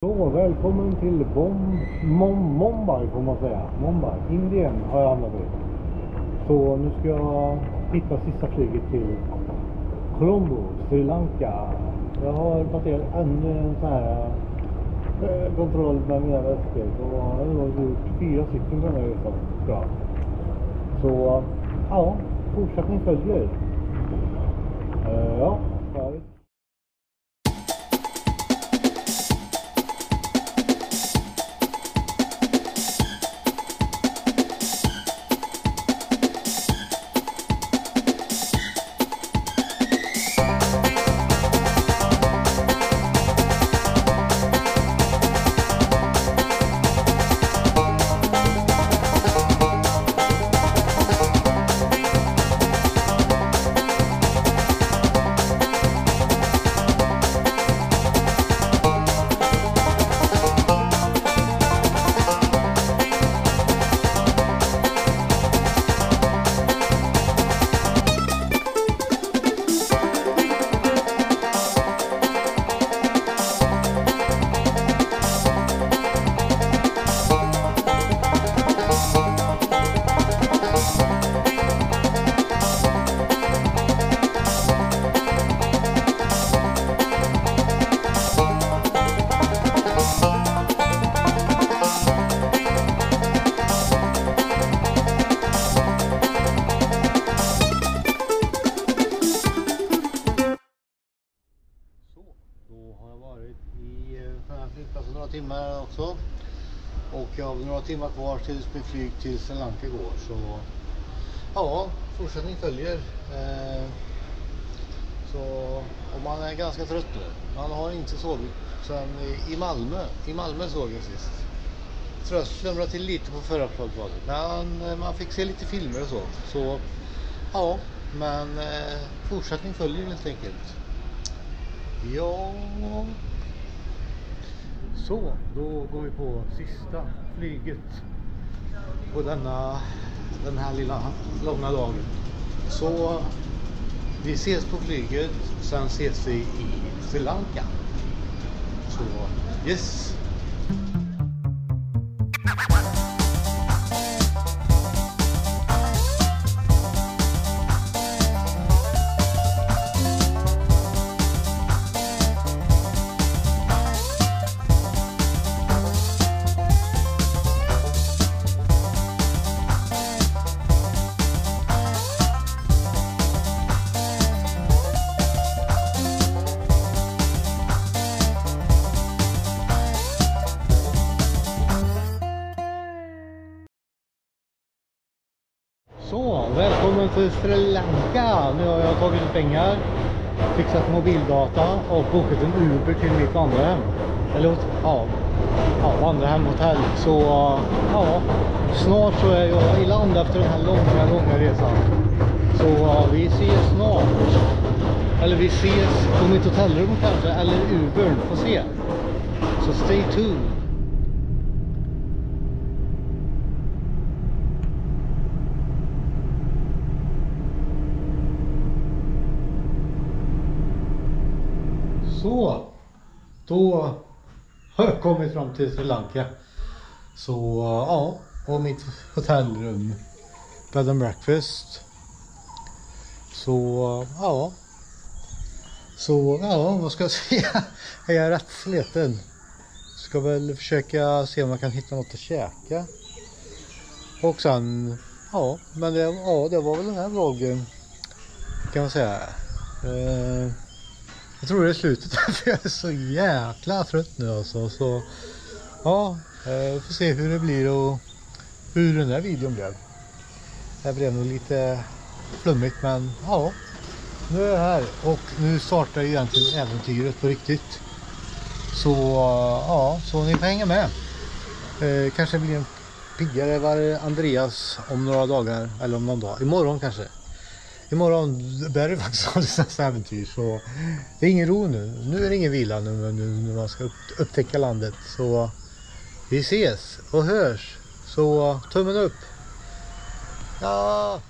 Så, välkommen till Bom, Mom, Mumbai får man säga. Mumbai, Indien har jag hamnat i. Så nu ska jag hitta sista flyget till Colombo, Sri Lanka. Jag har passerat ännu en sån här eh, kontroll med mina väskor. Så jag har nog gjort fyra stycken på den här resan tror jag. Så ja, fortsättning följer. Eh, ja, färdigt. Timmar också. Och jag har några timmar kvar tills mitt flyg till Sri Lanka går. Så ja, fortsättning följer. Eh, så, och man är ganska trött nu. Man har inte sovit sen i, Malmö. I Malmö såg jag sist. Trött slumrade till lite på förra planet. Men eh, man fick se lite filmer och så. Så ja, men eh, fortsättning följer helt enkelt. Ja. Så, då går vi på sista flyget på denna, den här lilla långa dagen. Så vi ses på flyget, sen ses vi i Sri Lanka. Så yes! För Sri Lanka. Nu har jag tagit ut pengar, fixat mobildata och bokat en Uber till mitt vandrarhem. Eller ja, ja vandrarhem, hotell. Så ja, snart så är jag i land efter den här långa, långa resan. Så ja, vi ses snart. Eller vi ses på mitt hotellrum kanske, eller Ubern, får se. Så stay tuned. Så, då har jag kommit fram till Sri Lanka. Så ja, och mitt hotellrum, bed and breakfast. Så ja. Så ja, vad ska jag säga? Jag är rätt sliten. Ska väl försöka se om jag kan hitta något att käka. Och sen, ja, men det, ja, det var väl den här vloggen kan man säga. Eh, jag tror det är slutet för jag är så jäkla trött nu alltså. Så ja, vi får se hur det blir och hur den där videon blev. Det blev nog lite flummigt men ja. Nu är jag här och nu startar egentligen äventyret på riktigt. Så eh, ja, så ni får hänga med. Eh, kanske blir en piggare var Andreas om några dagar eller om någon dag. Imorgon kanske. Imorgon bär det faktiskt av nästa äventyr så det är ingen ro nu. Nu är det ingen vila nu, nu när man ska upptäcka landet. Så vi ses och hörs. Så tummen upp. Ja.